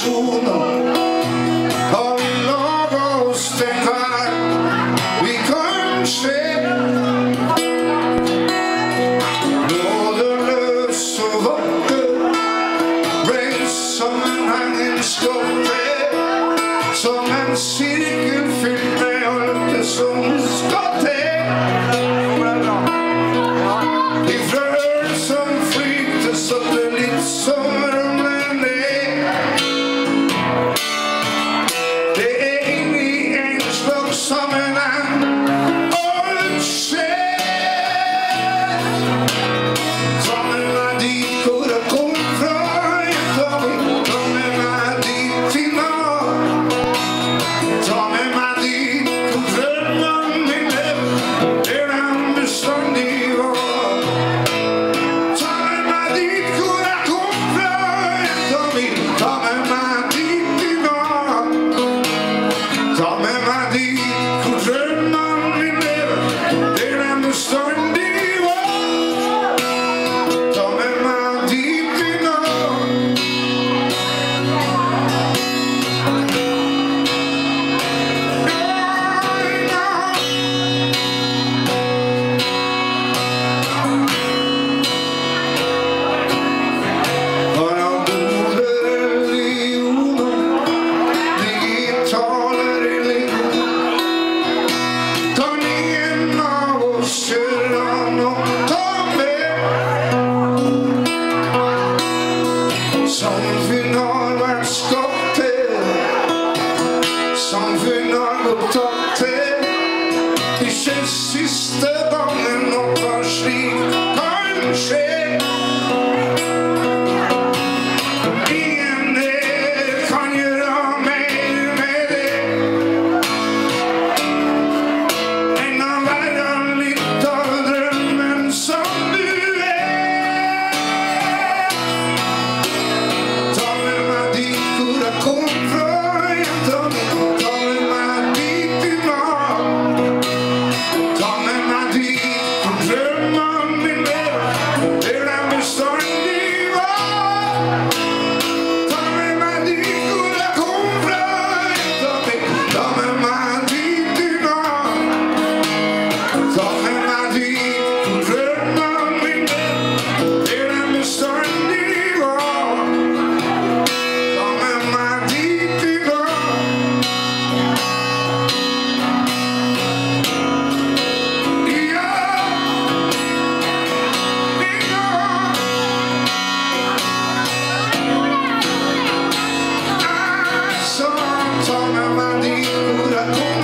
nasjoner Har vi laget oss den vej Vi kan se Nådeløs og vakker Rejs som en skåpe Som en cirkel fyldt med alt som til Say, Mommy. to ma manicura